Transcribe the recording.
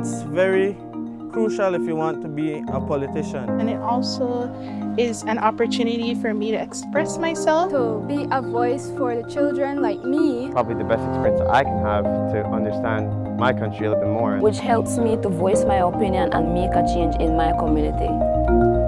It's very crucial if you want to be a politician. And it also is an opportunity for me to express myself. To be a voice for the children like me. Probably the best experience I can have to understand my country a little bit more. Which helps me to voice my opinion and make a change in my community.